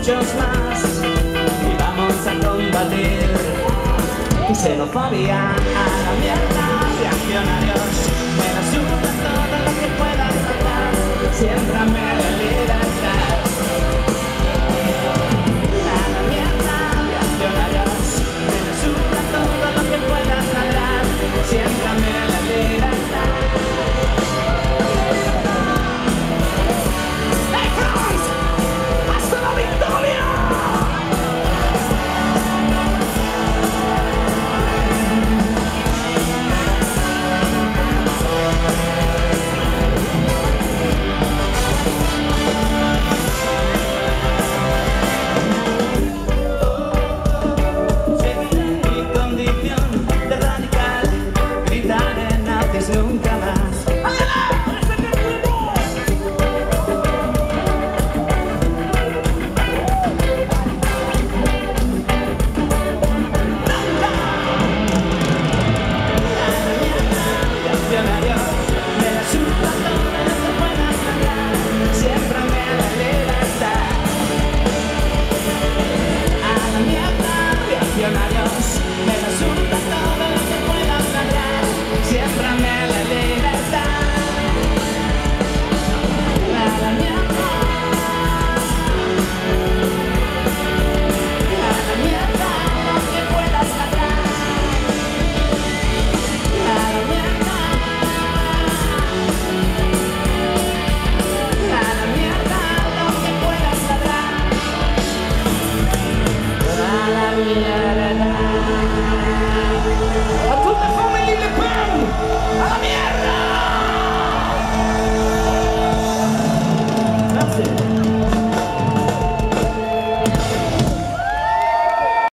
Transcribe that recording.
muchos más y vamos a combatir. Xenofobia a la mierda, reaccionarios. Me la